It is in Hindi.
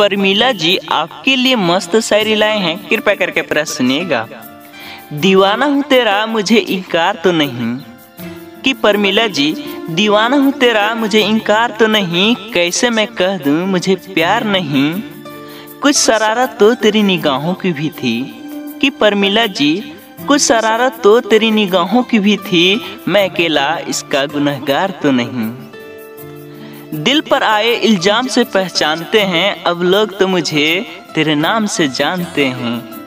परमीला जी आपके लिए मस्त शायरी लाए हैं। कृपया करके पूरा सुनिएगा दीवाना हूँ तेरा, मुझे इनकार तो नहीं। कि परमिला जी, दीवाना हूँ तेरा, मुझे इनकार तो नहीं। कैसे मैं कह दूँ, मुझे प्यार नहीं। कुछ शरारत तो तेरी निगाहों की भी थी। कि परमिला जी, कुछ शरारत तो तेरी निगाहों की भी थी। मैं अकेला, इसका गुनहगार तो नहीं। दिल पर आए इल्ज़ाम से पहचानते हैं अब लोग तो मुझे तेरे नाम से जानते हैं।